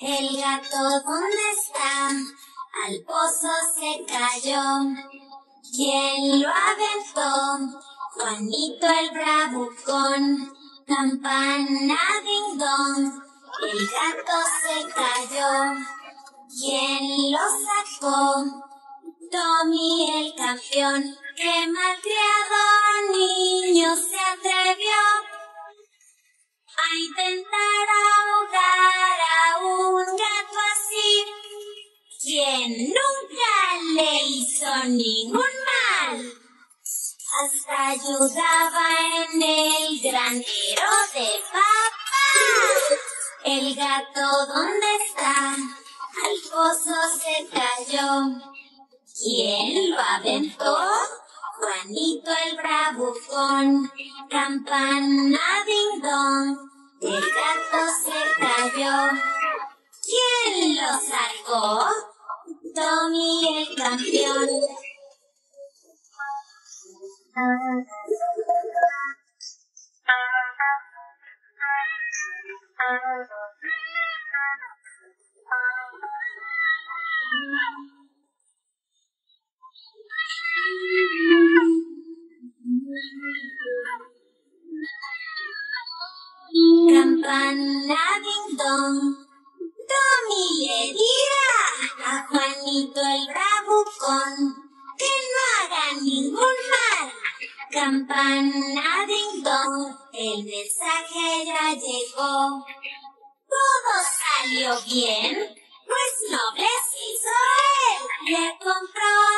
El gato, ¿dónde está? Al pozo se cayó. ¿Quién lo aventó? Juanito el bravucón. Campana ding dong. El gato se cayó. ¿Quién lo sacó? Tommy el campeón. ¡Qué malcriado niño se atrevió a intentar nunca le hizo ningún mal. Hasta ayudaba en el granero de papá. El gato, ¿dónde está? Al pozo se cayó. ¿Quién lo aventó? Juanito el bravucón. Campana ding dong. El gato se cayó. ¿Quién lo sacó? Tommy el campeón. Campana ding dong. Bravucón que no haga ningún mal. Campana ding dong, el mensaje ya llegó. Todo salió bien, pues no les hizo él. Le compró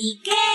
¿Y qué?